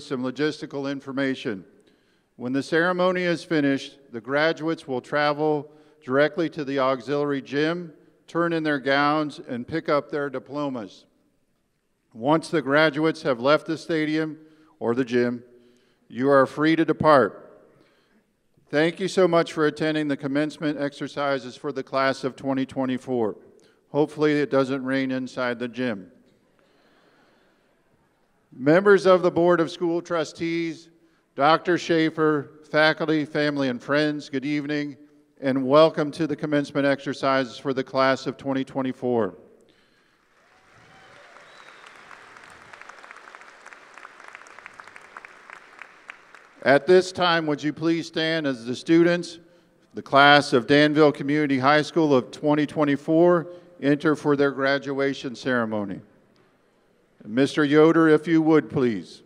some logistical information. When the ceremony is finished, the graduates will travel directly to the auxiliary gym, turn in their gowns, and pick up their diplomas. Once the graduates have left the stadium or the gym, you are free to depart. Thank you so much for attending the commencement exercises for the class of 2024. Hopefully, it doesn't rain inside the gym. Members of the Board of School Trustees, Dr. Schaefer, faculty, family, and friends, good evening, and welcome to the commencement exercises for the class of 2024. At this time, would you please stand as the students, the class of Danville Community High School of 2024, enter for their graduation ceremony. Mr. Yoder, if you would, please.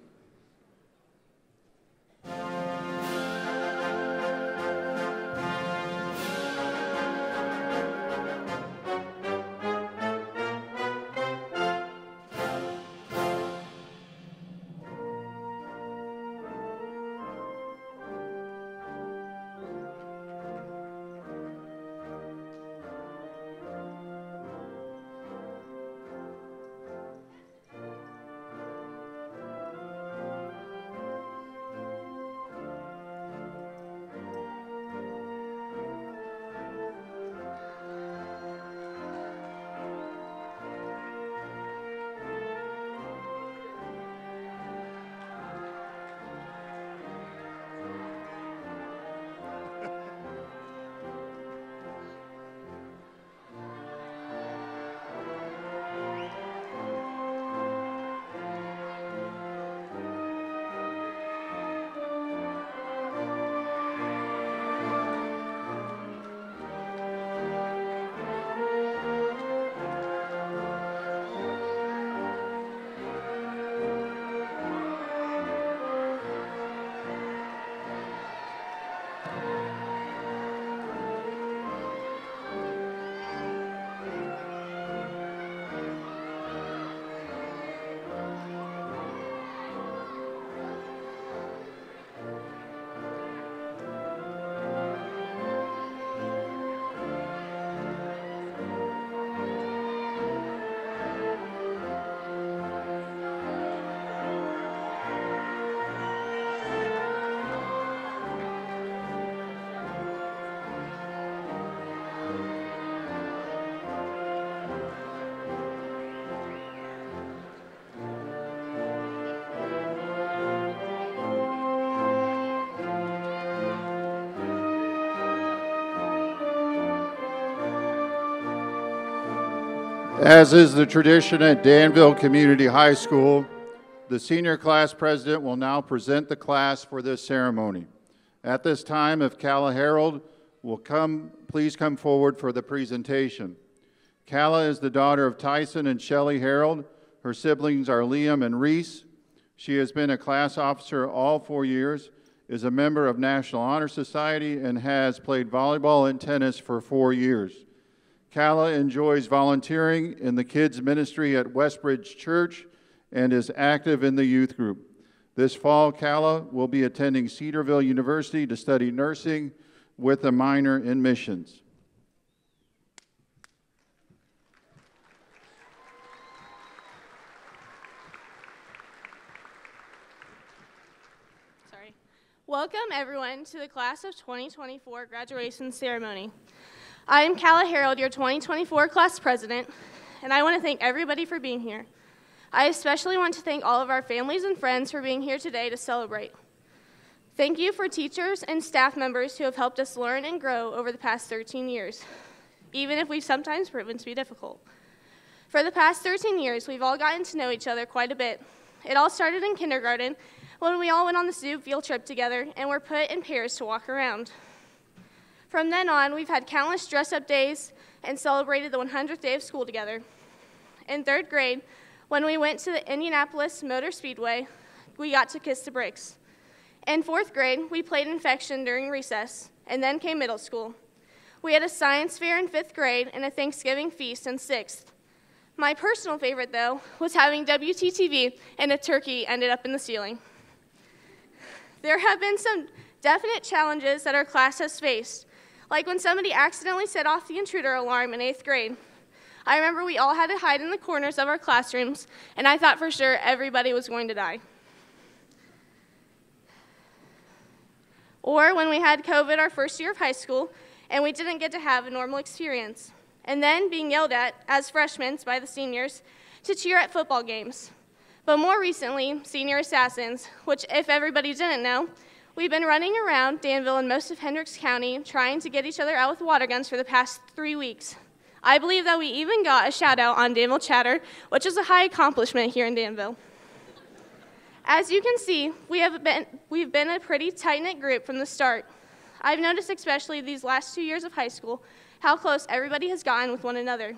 As is the tradition at Danville Community High School, the senior class president will now present the class for this ceremony. At this time, if Calla Harold will come, please come forward for the presentation. Calla is the daughter of Tyson and Shelley Harold. Her siblings are Liam and Reese. She has been a class officer all four years, is a member of National Honor Society, and has played volleyball and tennis for four years. Calla enjoys volunteering in the kids' ministry at Westbridge Church and is active in the youth group. This fall, Calla will be attending Cedarville University to study nursing with a minor in missions. Sorry. Welcome, everyone, to the class of 2024 graduation ceremony. I am Calla Harold, your 2024 class president, and I want to thank everybody for being here. I especially want to thank all of our families and friends for being here today to celebrate. Thank you for teachers and staff members who have helped us learn and grow over the past 13 years, even if we've sometimes proven to be difficult. For the past 13 years, we've all gotten to know each other quite a bit. It all started in kindergarten when we all went on the zoo field trip together and were put in pairs to walk around. From then on, we've had countless dress up days and celebrated the 100th day of school together. In third grade, when we went to the Indianapolis Motor Speedway, we got to kiss the bricks. In fourth grade, we played infection during recess, and then came middle school. We had a science fair in fifth grade and a Thanksgiving feast in sixth. My personal favorite, though, was having WTTV and a turkey ended up in the ceiling. There have been some definite challenges that our class has faced, like when somebody accidentally set off the intruder alarm in eighth grade. I remember we all had to hide in the corners of our classrooms, and I thought for sure everybody was going to die. Or when we had COVID our first year of high school, and we didn't get to have a normal experience. And then being yelled at as freshmen by the seniors to cheer at football games. But more recently, senior assassins, which, if everybody didn't know, we've been running around Danville and most of Hendricks County trying to get each other out with water guns for the past three weeks. I believe that we even got a shout out on Danville Chatter, which is a high accomplishment here in Danville. As you can see, we have been, we've been a pretty tight knit group from the start. I've noticed, especially these last two years of high school, how close everybody has gotten with one another.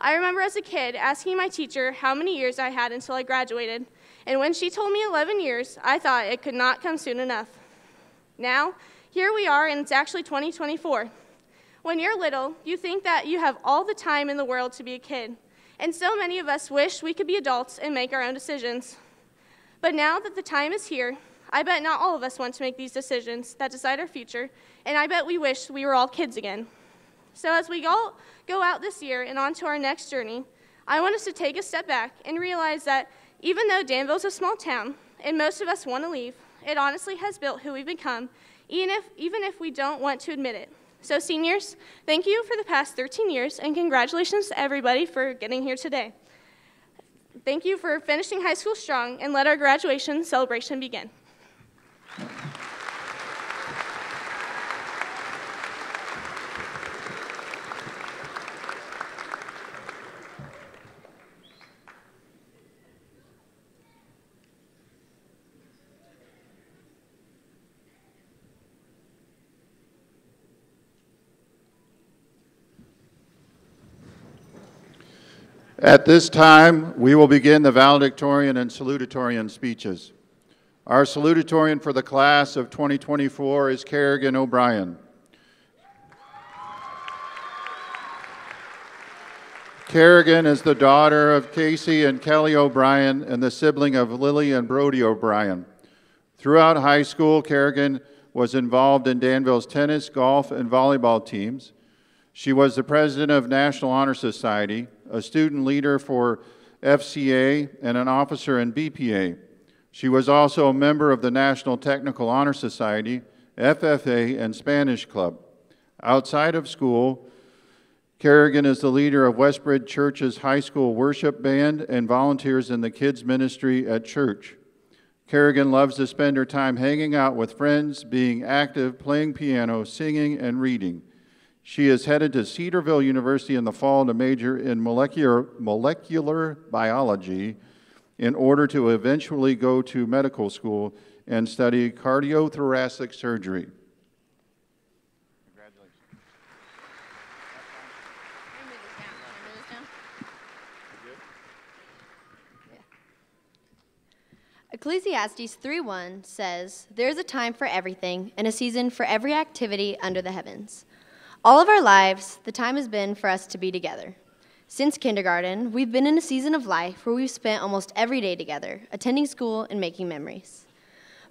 I remember as a kid asking my teacher how many years I had until I graduated, and when she told me 11 years, I thought it could not come soon enough. Now, here we are, and it's actually 2024. When you're little, you think that you have all the time in the world to be a kid, and so many of us wish we could be adults and make our own decisions. But now that the time is here, I bet not all of us want to make these decisions that decide our future, and I bet we wish we were all kids again. So, as we all go out this year and on to our next journey, I want us to take a step back and realize that even though Danville's a small town and most of us want to leave, it honestly has built who we've become, even if, even if we don't want to admit it. So, seniors, thank you for the past 13 years, and congratulations to everybody for getting here today. Thank you for finishing high school strong, and let our graduation celebration begin. At this time, we will begin the valedictorian and salutatorian speeches. Our salutatorian for the class of 2024 is Kerrigan O'Brien. Kerrigan is the daughter of Casey and Kelly O'Brien and the sibling of Lily and Brody O'Brien. Throughout high school, Kerrigan was involved in Danville's tennis, golf, and volleyball teams. She was the president of National Honor Society, a student leader for FCA, and an officer in BPA. She was also a member of the National Technical Honor Society, FFA, and Spanish Club. Outside of school, Kerrigan is the leader of Westbridge Church's high school worship band and volunteers in the kids' ministry at church. Kerrigan loves to spend her time hanging out with friends, being active, playing piano, singing, and reading. She is headed to Cedarville University in the fall to major in molecular, molecular biology in order to eventually go to medical school and study cardiothoracic surgery. Congratulations. Ecclesiastes 3:1 says, "There is a time for everything and a season for every activity under the heavens." All of our lives, the time has been for us to be together. Since kindergarten, we've been in a season of life where we've spent almost every day together, attending school and making memories.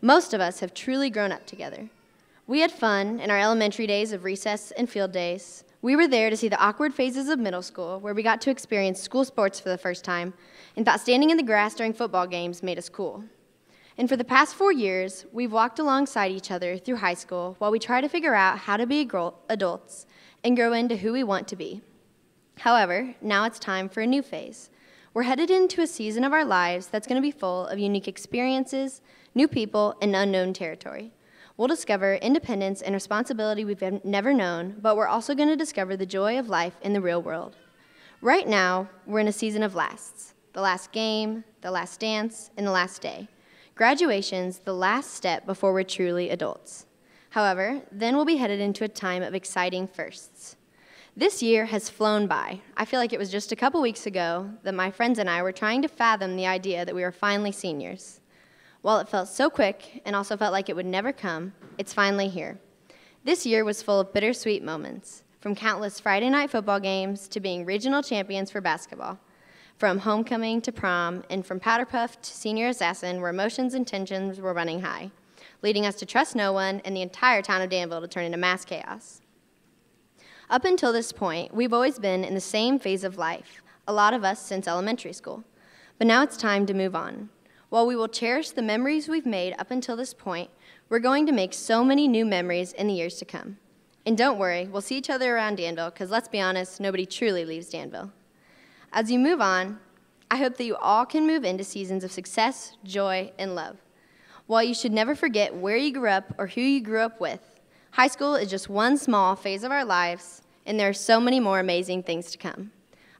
Most of us have truly grown up together. We had fun in our elementary days of recess and field days. We were there to see the awkward phases of middle school, where we got to experience school sports for the first time and thought standing in the grass during football games made us cool. And for the past four years, we've walked alongside each other through high school while we try to figure out how to be adults and grow into who we want to be. However, now it's time for a new phase. We're headed into a season of our lives that's going to be full of unique experiences, new people, and unknown territory. We'll discover independence and responsibility we've never known, but we're also going to discover the joy of life in the real world. Right now, we're in a season of lasts the last game, the last dance, and the last day. Graduation's the last step before we're truly adults. However, then we'll be headed into a time of exciting firsts. This year has flown by. I feel like it was just a couple weeks ago that my friends and I were trying to fathom the idea that we were finally seniors. While it felt so quick and also felt like it would never come, it's finally here. This year was full of bittersweet moments, from countless Friday night football games to being regional champions for basketball from homecoming to prom, and from powder puff to senior assassin, where emotions and tensions were running high. leading us to trust no one and the entire town of Danville to turn into mass chaos. Up until this point, we've always been in the same phase of life, a lot of us since elementary school. But now it's time to move on. While we will cherish the memories we've made up until this point, we're going to make so many new memories in the years to come. And don't worry, we'll see each other around Danville, because let's be honest, nobody truly leaves Danville. As you move on, I hope that you all can move into seasons of success, joy, and love. While you should never forget where you grew up or who you grew up with, high school is just one small phase of our lives, and there are so many more amazing things to come.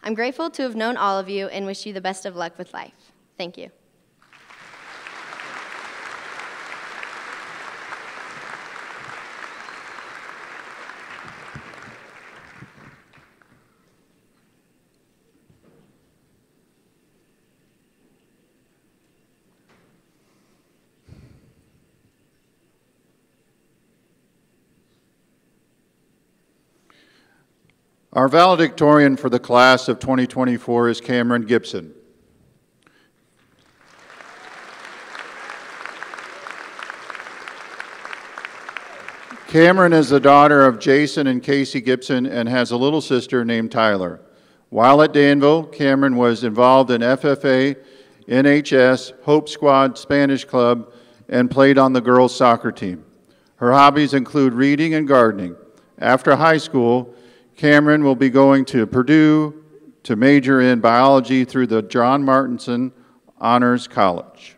I'm grateful to have known all of you and wish you the best of luck with life. Thank you. Our valedictorian for the class of 2024 is Cameron Gibson. Cameron is the daughter of Jason and Casey Gibson and has a little sister named Tyler. While at Danville, Cameron was involved in FFA, NHS, Hope Squad, Spanish Club, and played on the girls' soccer team. Her hobbies include reading and gardening. After high school, Cameron will be going to Purdue to major in biology through the John Martinson Honors College.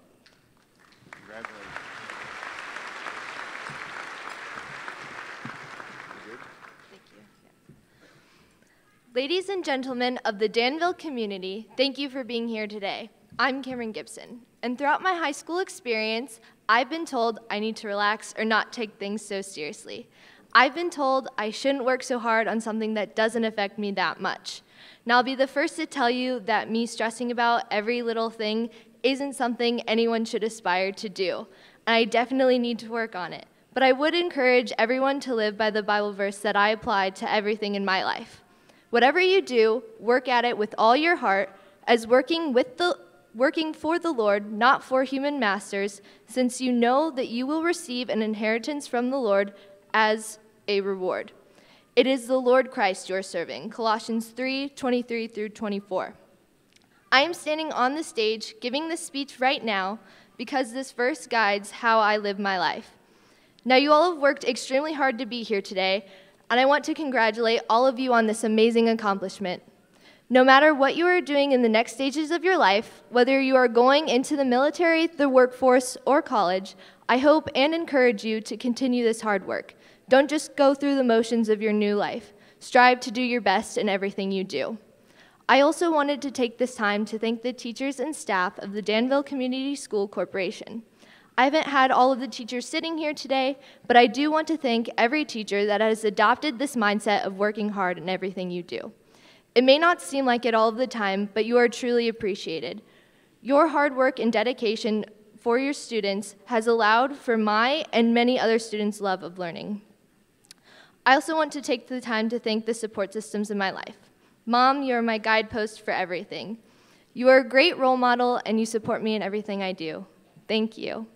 Ladies and gentlemen of the Danville community, thank you for being here today. I'm Cameron Gibson, and throughout my high school experience, I've been told I need to relax or not take things so seriously. I've been told I shouldn't work so hard on something that doesn't affect me that much. Now, I'll be the first to tell you that me stressing about every little thing isn't something anyone should aspire to do, and I definitely need to work on it. But I would encourage everyone to live by the Bible verse that I applied to everything in my life. Whatever you do, work at it with all your heart, as working with the working for the Lord, not for human masters, since you know that you will receive an inheritance from the Lord as a reward. It is the Lord Christ you are serving. Colossians 3 23 through 24. I am standing on the stage giving this speech right now because this verse guides how I live my life. Now, you all have worked extremely hard to be here today, and I want to congratulate all of you on this amazing accomplishment. No matter what you are doing in the next stages of your life, whether you are going into the military, the workforce, or college, I hope and encourage you to continue this hard work. Don't just go through the motions of your new life. Strive to do your best in everything you do. I also wanted to take this time to thank the teachers and staff of the Danville Community School Corporation. I haven't had all of the teachers sitting here today, but I do want to thank every teacher that has adopted this mindset of working hard in everything you do. It may not seem like it all of the time, but you are truly appreciated. Your hard work and dedication for your students has allowed for my and many other students' love of learning. I also want to take the time to thank the support systems in my life. Mom, you are my guidepost for everything. You are a great role model and you support me in everything I do. Thank you.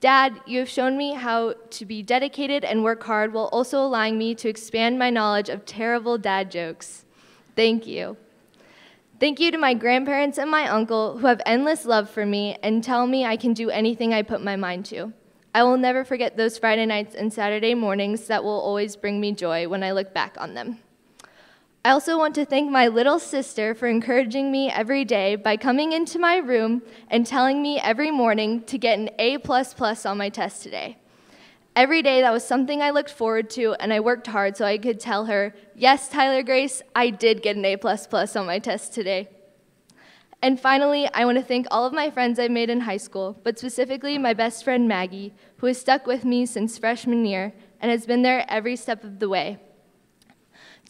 Dad, you have shown me how to be dedicated and work hard while also allowing me to expand my knowledge of terrible dad jokes. Thank you. Thank you to my grandparents and my uncle who have endless love for me and tell me I can do anything I put my mind to. I will never forget those Friday nights and Saturday mornings that will always bring me joy when I look back on them. I also want to thank my little sister for encouraging me every day by coming into my room and telling me every morning to get an A on my test today. Every day that was something I looked forward to and I worked hard so I could tell her, "Yes, Tyler Grace, I did get an A on my test today." And finally, I want to thank all of my friends I've made in high school, but specifically my best friend Maggie, who has stuck with me since freshman year and has been there every step of the way.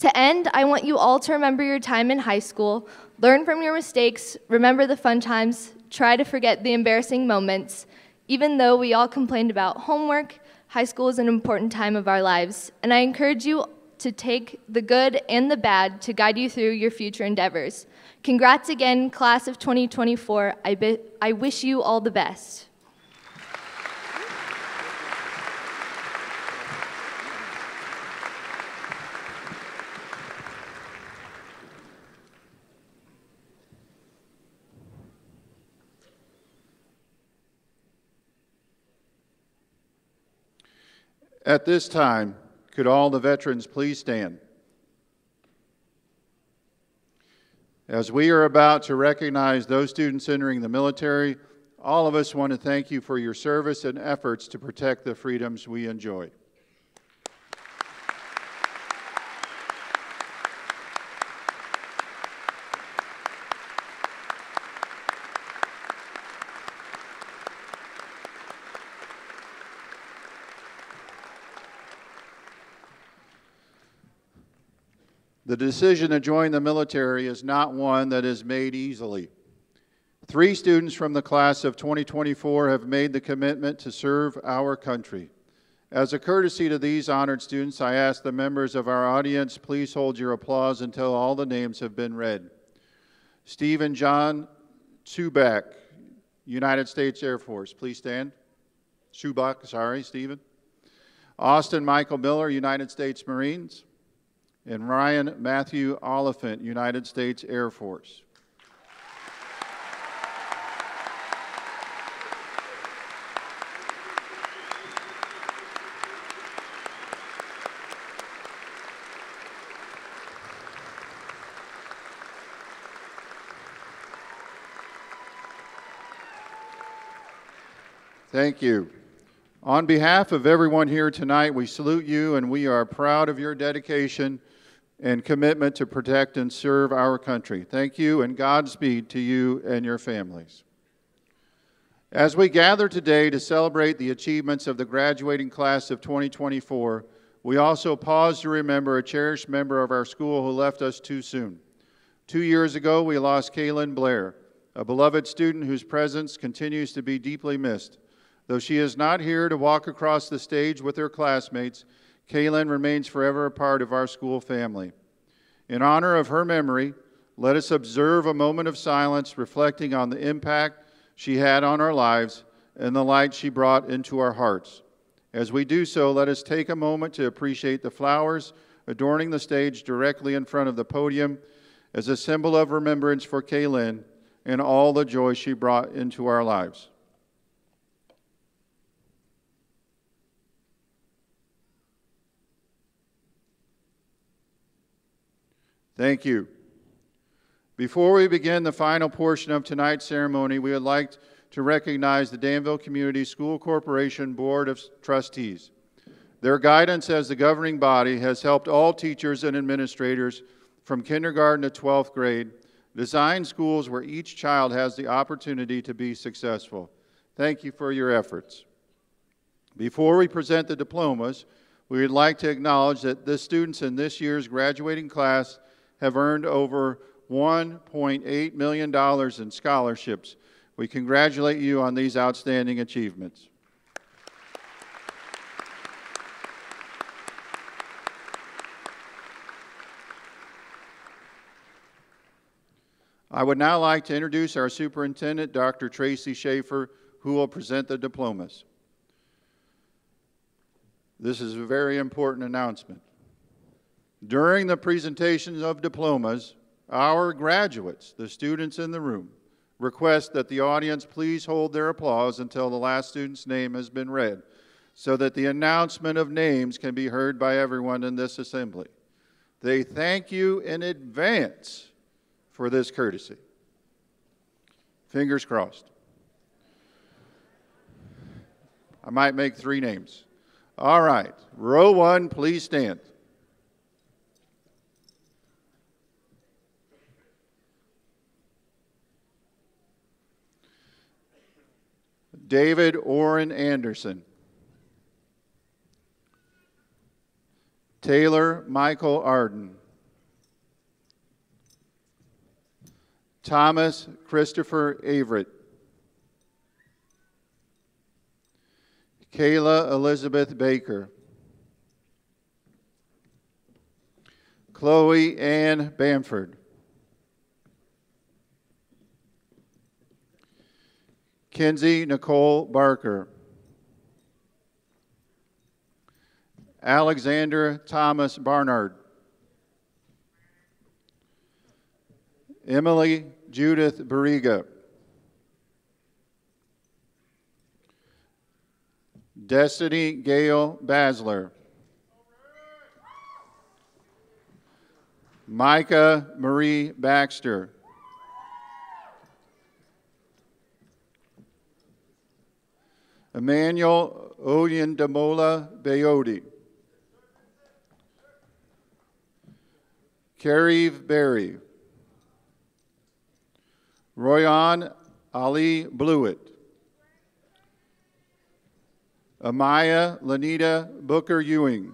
To end, I want you all to remember your time in high school, learn from your mistakes, remember the fun times, try to forget the embarrassing moments. Even though we all complained about homework, high school is an important time of our lives, and I encourage you to take the good and the bad to guide you through your future endeavors. Congrats again, class of 2024. I, I wish you all the best. At this time, could all the veterans please stand? As we are about to recognize those students entering the military, all of us want to thank you for your service and efforts to protect the freedoms we enjoy. The decision to join the military is not one that is made easily. Three students from the class of 2024 have made the commitment to serve our country. As a courtesy to these honored students, I ask the members of our audience, please hold your applause until all the names have been read. Stephen John Subak, United States Air Force. Please stand. Subak, sorry, Stephen. Austin Michael Miller, United States Marines and Ryan Matthew Oliphant, United States Air Force. Thank you. On behalf of everyone here tonight, we salute you and we are proud of your dedication and commitment to protect and serve our country. Thank you and Godspeed to you and your families. As we gather today to celebrate the achievements of the graduating class of 2024, we also pause to remember a cherished member of our school who left us too soon. Two years ago, we lost Kaylin Blair, a beloved student whose presence continues to be deeply missed. Though she is not here to walk across the stage with her classmates, Kaylin remains forever a part of our school family. In honor of her memory, let us observe a moment of silence reflecting on the impact she had on our lives and the light she brought into our hearts. As we do so, let us take a moment to appreciate the flowers adorning the stage directly in front of the podium as a symbol of remembrance for Kaylin and all the joy she brought into our lives. Thank you. Before we begin the final portion of tonight's ceremony, we would like to recognize the Danville Community School Corporation Board of Trustees. Their guidance as the governing body has helped all teachers and administrators from kindergarten to 12th grade design schools where each child has the opportunity to be successful. Thank you for your efforts. Before we present the diplomas, we would like to acknowledge that the students in this year's graduating class have earned over $1.8 million in scholarships. We congratulate you on these outstanding achievements. I would now like to introduce our superintendent, Dr. Tracy Schaefer, who will present the diplomas. This is a very important announcement. During the presentations of diplomas, our graduates, the students in the room, request that the audience please hold their applause until the last student's name has been read so that the announcement of names can be heard by everyone in this assembly. They thank you in advance for this courtesy. Fingers crossed. I might make three names. All right, row one, please stand. David Orrin Anderson. Taylor Michael Arden. Thomas Christopher Averett. Kayla Elizabeth Baker. Chloe Ann Bamford. Kinsey Nicole Barker. Alexander Thomas Barnard. Emily Judith Bariga. Destiny Gale Basler. Micah Marie Baxter. Emmanuel Oyendamola Bayodi. Carrie Berry. Royan Ali Blewett. Amaya Lanita Booker Ewing.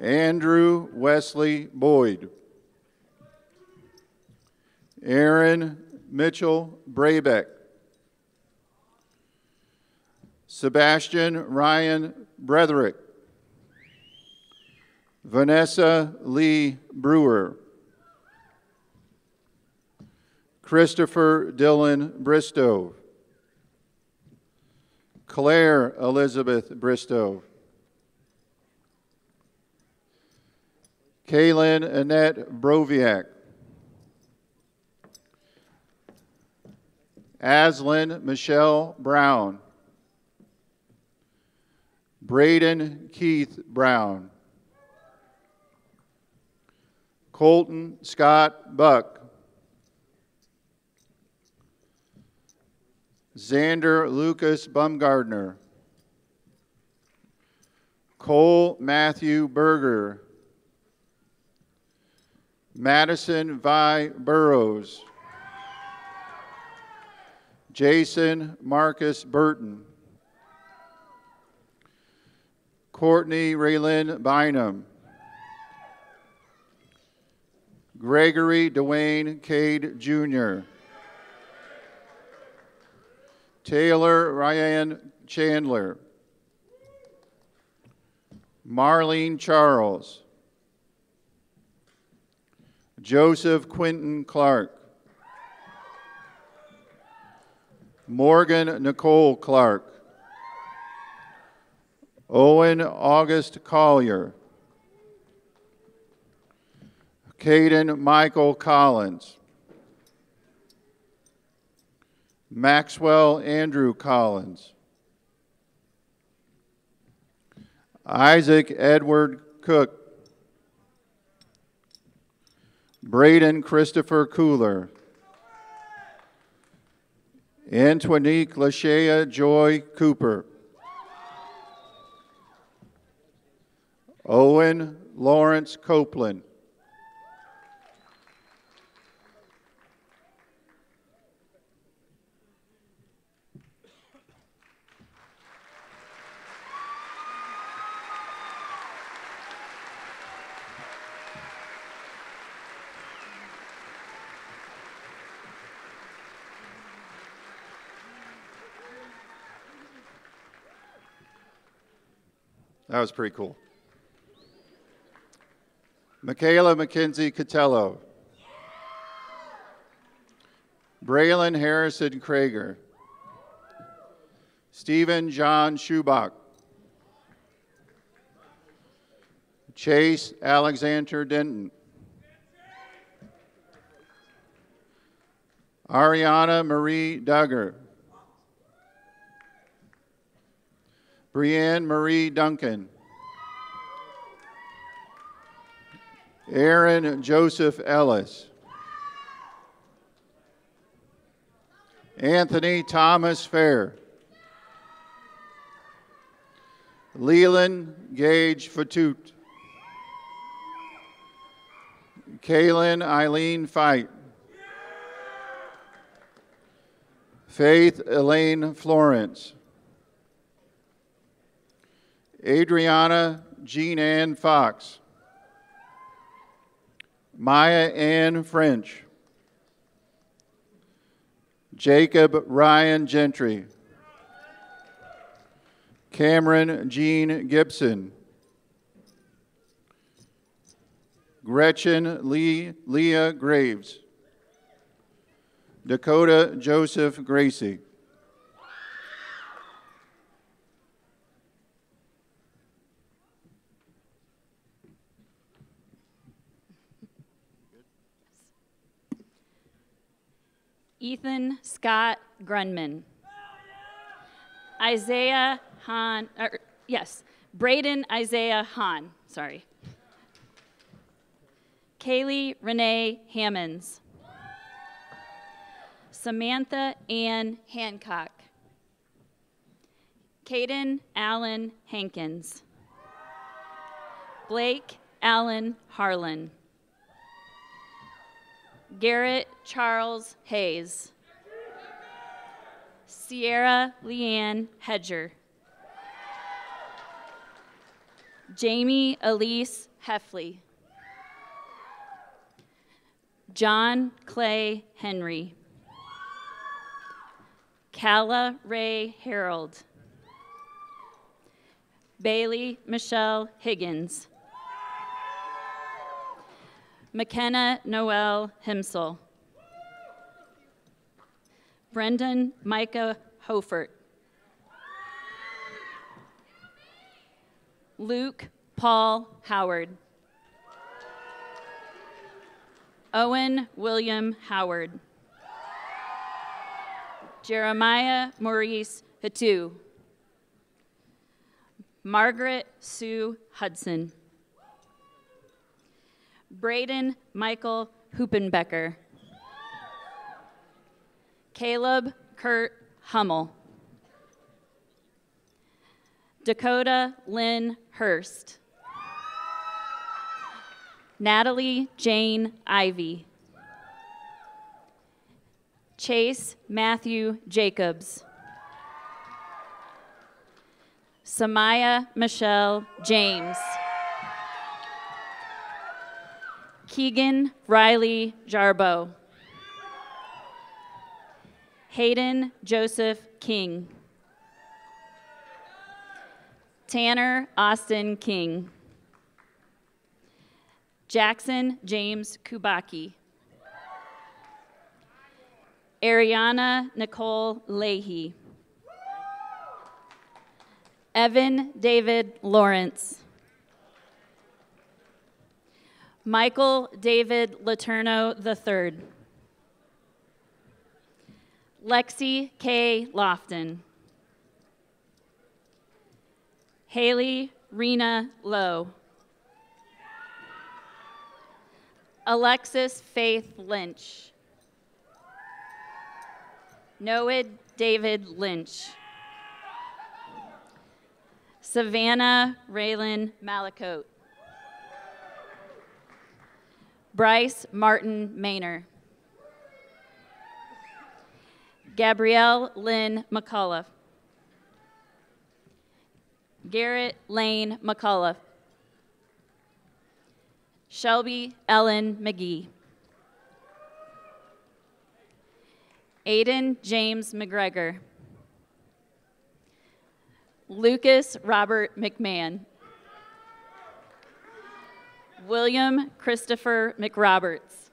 Andrew Wesley Boyd. Aaron Mitchell Brabeck. Sebastian Ryan Bretherick. Vanessa Lee Brewer. Christopher Dylan Bristow. Claire Elizabeth Bristow. Kaylin Annette Broviak. Aslyn Michelle Brown. Braden Keith Brown. Colton Scott Buck. Xander Lucas Bumgardner. Cole Matthew Berger. Madison Vi Burrows. Jason Marcus Burton. Courtney Raylan Bynum. Gregory Dwayne Cade Jr. Taylor Ryan Chandler. Marlene Charles. Joseph Quinton Clark. Morgan Nicole Clark. Owen August Collier. Caden Michael Collins. Maxwell Andrew Collins. Isaac Edward Cook. Braden Christopher Cooler. Antoinique Lashea Joy Cooper. Owen Lawrence Copeland. That was pretty cool. Michaela McKenzie Catello. Braylon Harrison Krager. Stephen John Schubach. Chase Alexander Denton. Ariana Marie Duggar. Brienne Marie Duncan. Aaron Joseph Ellis. Anthony Thomas Fair. Leland Gage Fatute. Kaylin Eileen Fight. Faith Elaine Florence. Adriana Jean Ann Fox. Maya Ann French. Jacob Ryan Gentry. Cameron Jean Gibson. Gretchen Lee Leah Graves. Dakota Joseph Gracie. Ethan Scott Grunman. Isaiah Hahn, or, er, yes, Braden Isaiah Hahn, sorry. Kaylee Renee Hammonds. Samantha Ann Hancock. Caden Allen Hankins. Blake Allen Harlan. Garrett Charles Hayes. Sierra Leanne Hedger. Jamie Elise Heffley. John Clay Henry. Calla Ray Harold. Bailey Michelle Higgins. McKenna Noel Himsel. Brendan Micah Hofert. Luke Paul Howard. Owen William Howard. Jeremiah Maurice Hatu. Margaret Sue Hudson. Braden Michael Hoopenbecker. Caleb Kurt Hummel. Dakota Lynn Hurst. Natalie Jane Ivy. Chase Matthew Jacobs. Samaya Michelle James. Keegan Riley Jarbo. Hayden Joseph King. Tanner Austin King. Jackson James Kubaki. Ariana Nicole Leahy. Evan David Lawrence. Michael David Laterno III. Lexi K. Lofton. Haley Rena Lowe. Alexis Faith Lynch. Noed David Lynch. Savannah Raylan Malakote. Bryce Martin Maynor. Gabrielle Lynn McCullough. Garrett Lane McCullough. Shelby Ellen McGee. Aiden James McGregor. Lucas Robert McMahon. William Christopher McRoberts.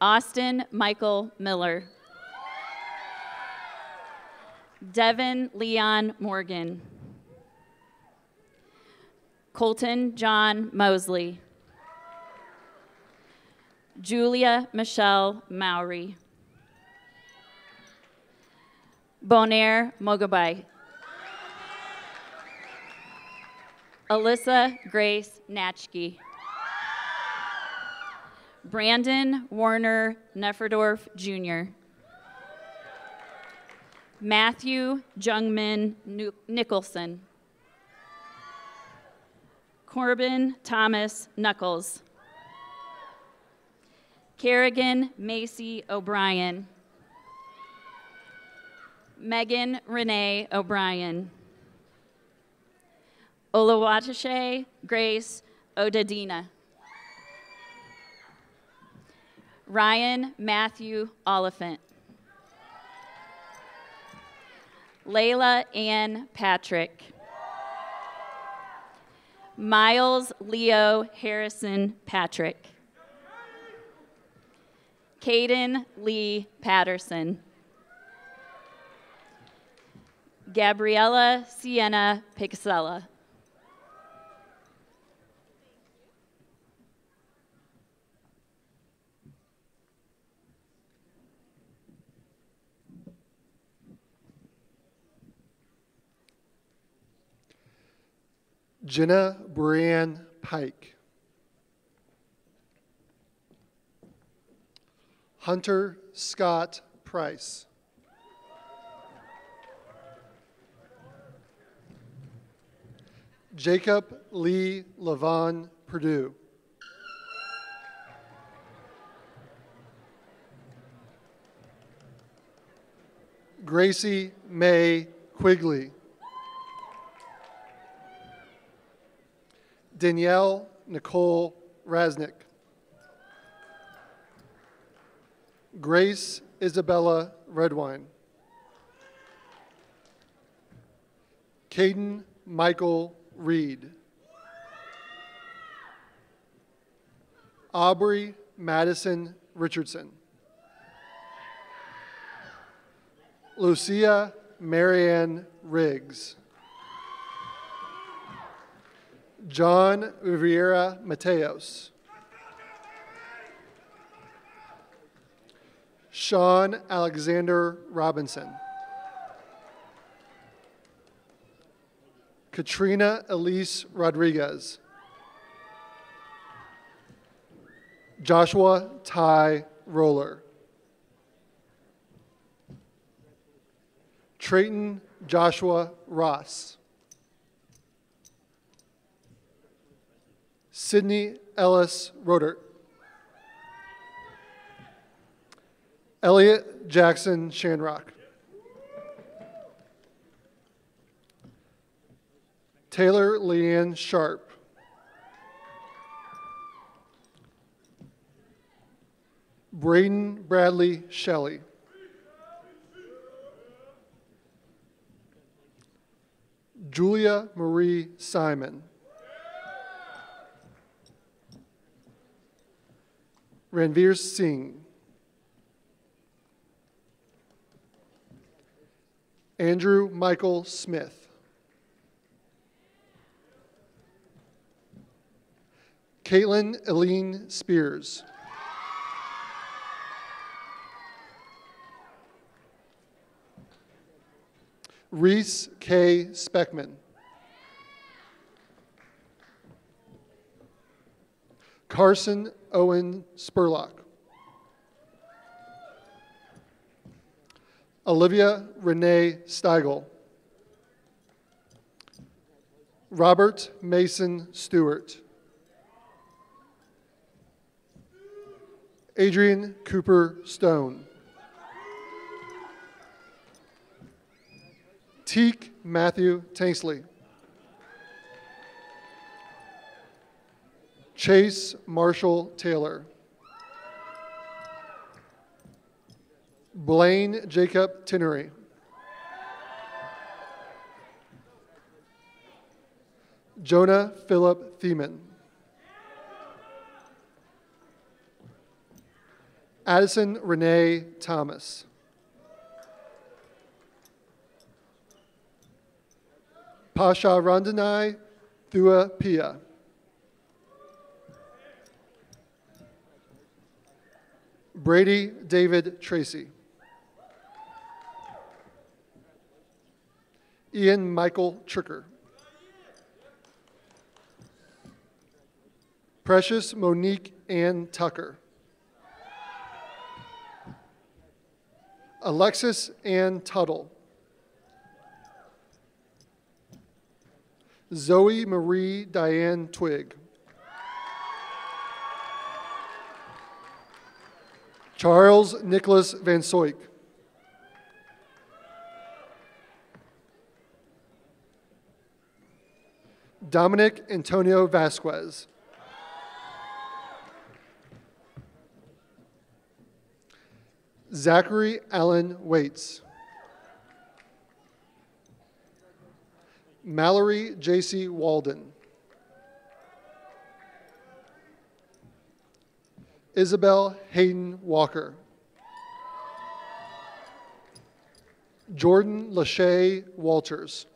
Austin Michael Miller. Devin Leon Morgan. Colton John Mosley. Julia Michelle Mowry. Bonaire Mogabai. Alyssa Grace Natchke. Brandon Warner Nefferdorf Jr. Matthew Jungman Nicholson. Corbin Thomas Knuckles. Kerrigan Macy O'Brien. Megan Renee O'Brien. Oluwatashe Grace Odadina. Ryan Matthew Oliphant. Layla Ann Patrick. Miles Leo Harrison Patrick. Caden Lee Patterson. Gabriella Sienna Pixella. Jenna Brianne Pike. Hunter Scott Price. Jacob Lee Levon Purdue. Gracie May Quigley. Danielle Nicole Rasnick. Grace Isabella Redwine. Caden Michael Reed. Aubrey Madison Richardson. Lucia Marianne Riggs. John Vieira Mateos. Sean Alexander Robinson. Katrina Elise Rodriguez. Joshua Ty Roller. Trayton Joshua Ross. Sydney Ellis Rodert. Elliot Jackson Shanrock. Taylor Leanne Sharp. Braden Bradley Shelley. Julia Marie Simon. Ranveer Singh. Andrew Michael Smith. Caitlin Eileen Spears. Reese K. Speckman. Carson Owen Spurlock. Olivia Renee Steigel. Robert Mason Stewart. Adrian Cooper Stone. Teak Matthew Tanksley. Chase Marshall Taylor. Blaine Jacob Tinnery. Jonah Philip Thiemann. Addison Renee Thomas. Pasha Randanai Thua Pia. Brady David Tracy. Ian Michael Tricker. Precious Monique Ann Tucker. Alexis Ann Tuttle. Zoe Marie Diane Twig. Charles Nicholas Van Soyk. Dominic Antonio Vasquez. Zachary Allen Waits. Mallory J.C. Walden. Isabel Hayden Walker. Jordan Lachey Walters.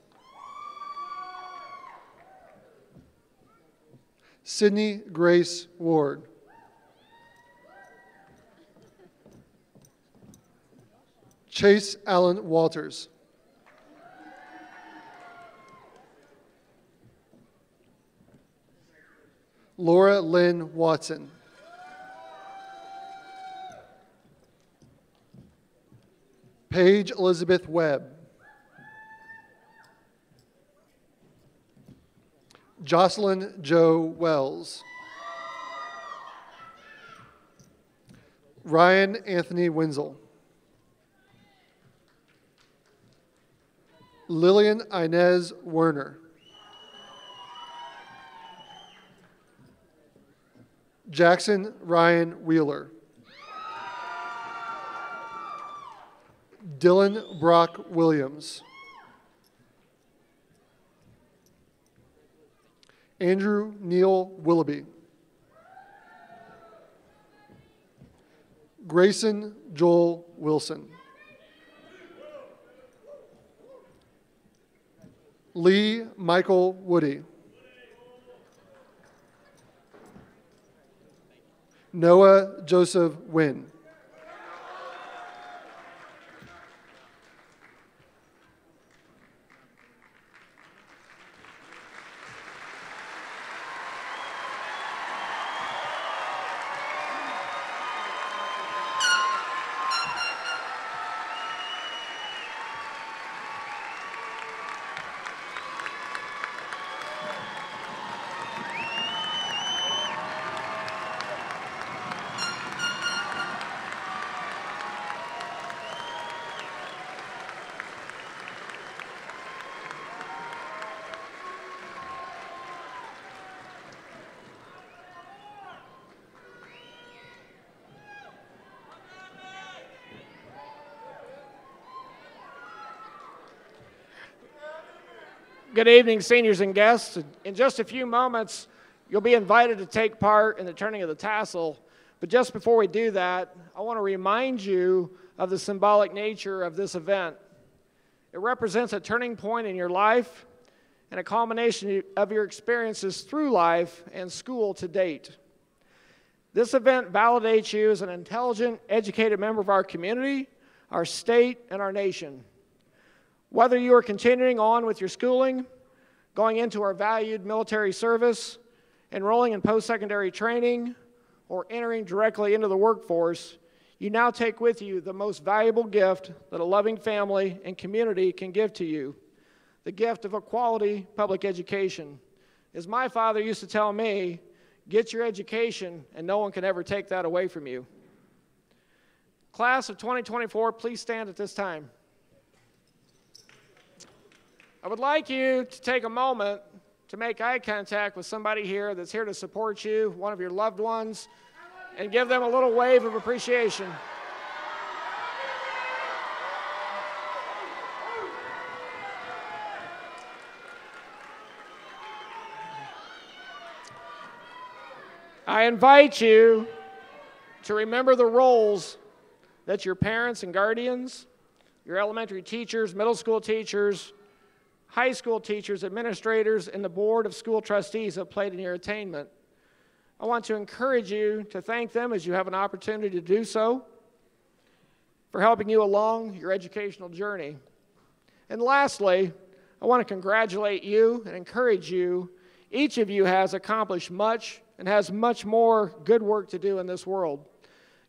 Sydney Grace Ward. Chase Allen Walters. Laura Lynn Watson. Paige Elizabeth Webb. Jocelyn Joe Wells. Ryan Anthony Wenzel. Lillian Inez Werner. Jackson Ryan Wheeler. Dylan Brock Williams. Andrew Neil Willoughby. Grayson Joel Wilson. Lee Michael Woody. Noah Joseph Wynn. Good evening, seniors and guests. In just a few moments, you'll be invited to take part in the turning of the tassel. But just before we do that, I want to remind you of the symbolic nature of this event. It represents a turning point in your life and a culmination of your experiences through life and school to date. This event validates you as an intelligent, educated member of our community, our state, and our nation. Whether you are continuing on with your schooling, going into our valued military service, enrolling in post secondary training, or entering directly into the workforce, you now take with you the most valuable gift that a loving family and community can give to you the gift of a quality public education. As my father used to tell me, get your education and no one can ever take that away from you. Class of 2024, please stand at this time. I would like you to take a moment to make eye contact with somebody here that's here to support you, one of your loved ones, and give them a little wave of appreciation. I invite you to remember the roles that your parents and guardians, your elementary teachers, middle school teachers, high school teachers, administrators, and the board of school trustees have played in your attainment. I want to encourage you to thank them as you have an opportunity to do so for helping you along your educational journey. And lastly, I want to congratulate you and encourage you. Each of you has accomplished much and has much more good work to do in this world.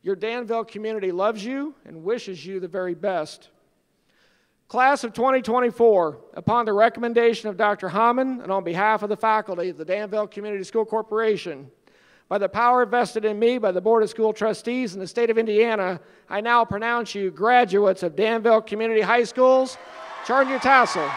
Your Danville community loves you and wishes you the very best. Class of 2024, upon the recommendation of Dr. Hammond and on behalf of the faculty of the Danville Community School Corporation, by the power vested in me by the Board of School Trustees in the state of Indiana, I now pronounce you graduates of Danville Community High Schools. Turn your tassel.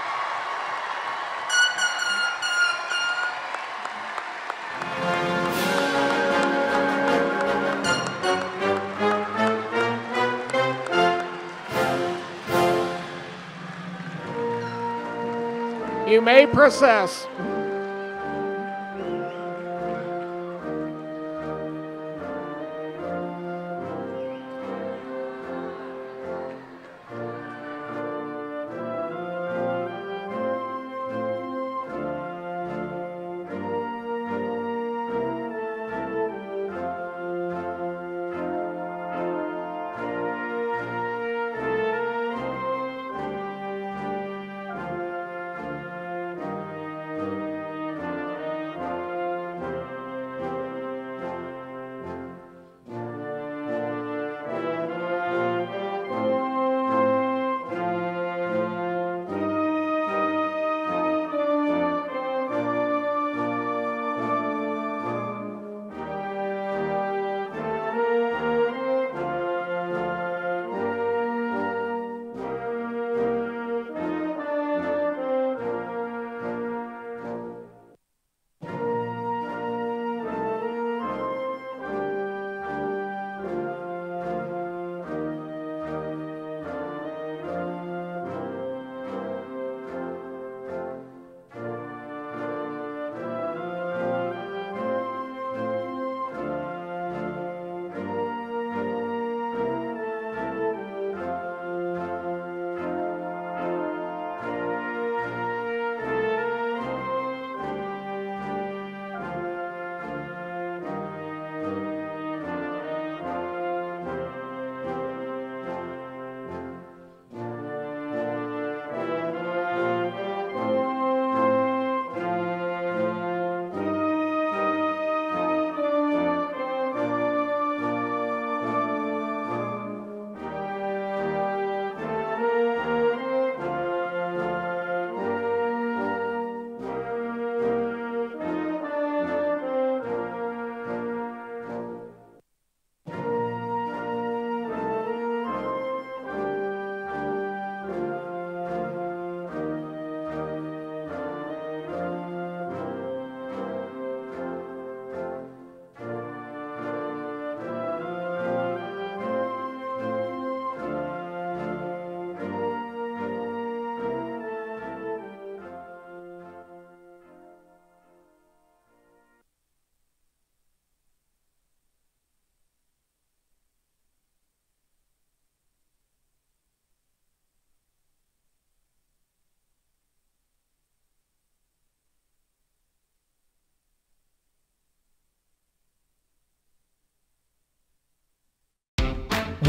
You may process.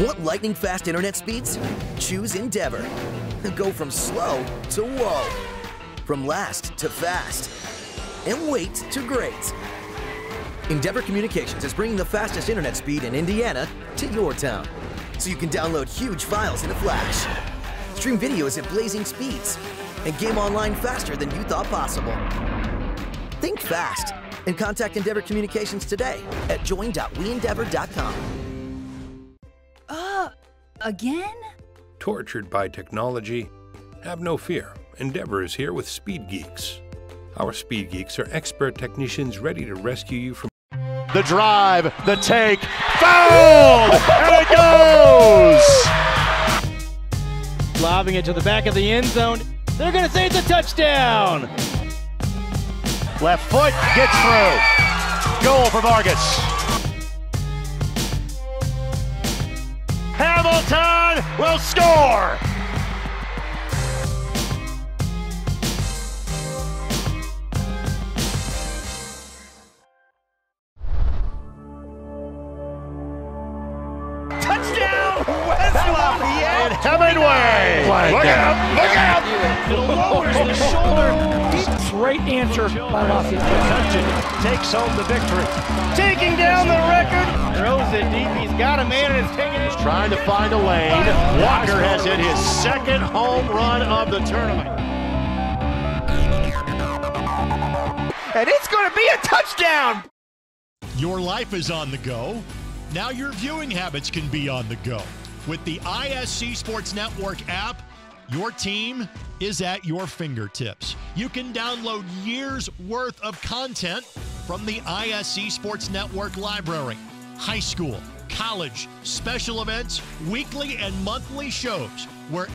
Want lightning fast internet speeds? Choose Endeavor. Go from slow to whoa, from last to fast, and wait to great. Endeavor Communications is bringing the fastest internet speed in Indiana to your town, so you can download huge files in a flash, stream videos at blazing speeds, and game online faster than you thought possible. Think fast and contact Endeavor Communications today at join.weendeavor.com. Again? Tortured by technology? Have no fear. Endeavor is here with Speed Geeks. Our Speed Geeks are expert technicians ready to rescue you from the drive, the take, fouled, and it goes! Lobbing it to the back of the end zone. They're going to say it's a touchdown. Left foot gets through. Goal for Vargas. Hamilton will score. Touchdown, West Lafayette. Hemingway. Look out, Great answer by Lafayette. Takes home the victory. Taking down the record. Throws it deep. He's got a man and is taking it. He's trying to find a lane. Walker has hit his second home run of the tournament. And it's going to be a touchdown. Your life is on the go. Now your viewing habits can be on the go. With the ISC Sports Network app, your team is at your fingertips. You can download years worth of content from the ISC Sports Network library. High school, college, special events, weekly and monthly shows where